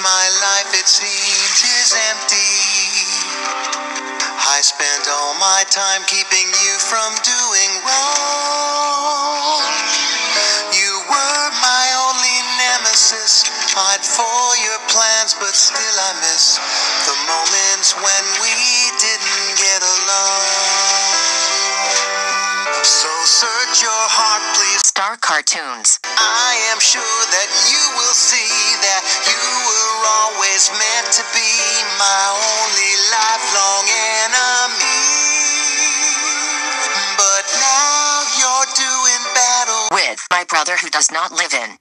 it seems is empty. I spent all my time keeping you from doing wrong. You were my only nemesis. I'd for your plans, but still I miss the moments when we didn't get along. So search your heart, please. Star Cartoons. I am sure that you will see to be my only lifelong enemy. But now you're doing battle With my brother who does not live in.